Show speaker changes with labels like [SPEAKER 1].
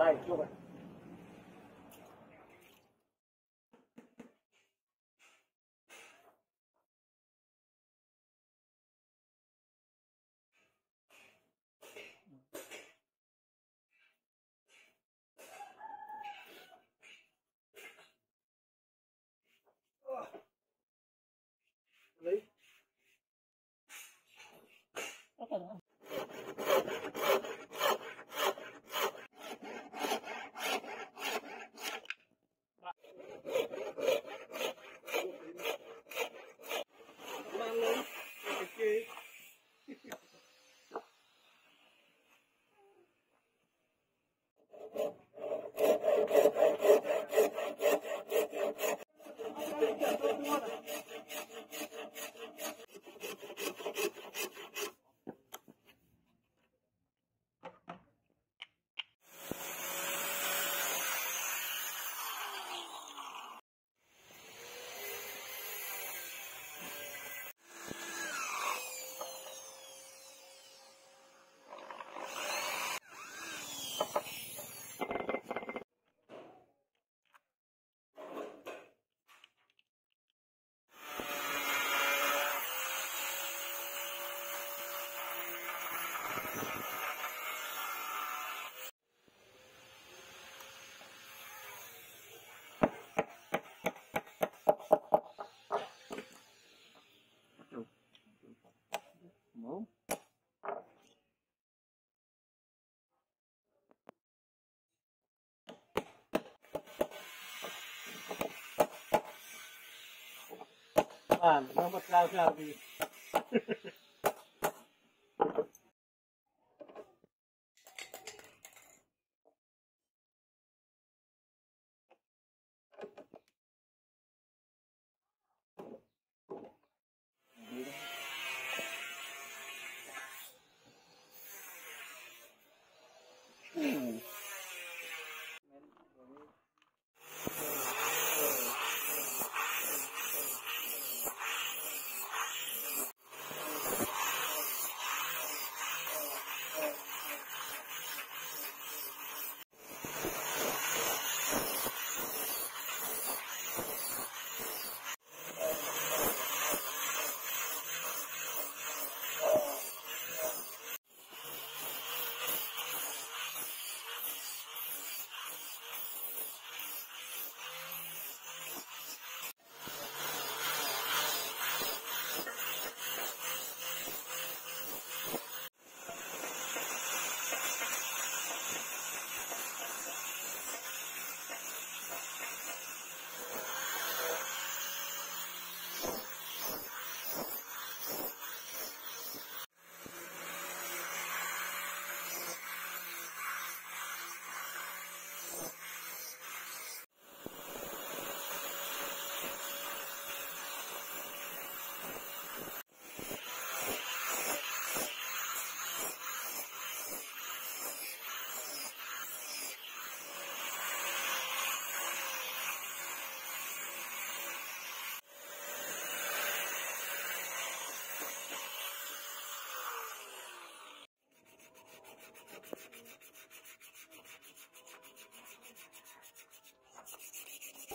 [SPEAKER 1] 哎，就呗。naman. Dapat law-lawi.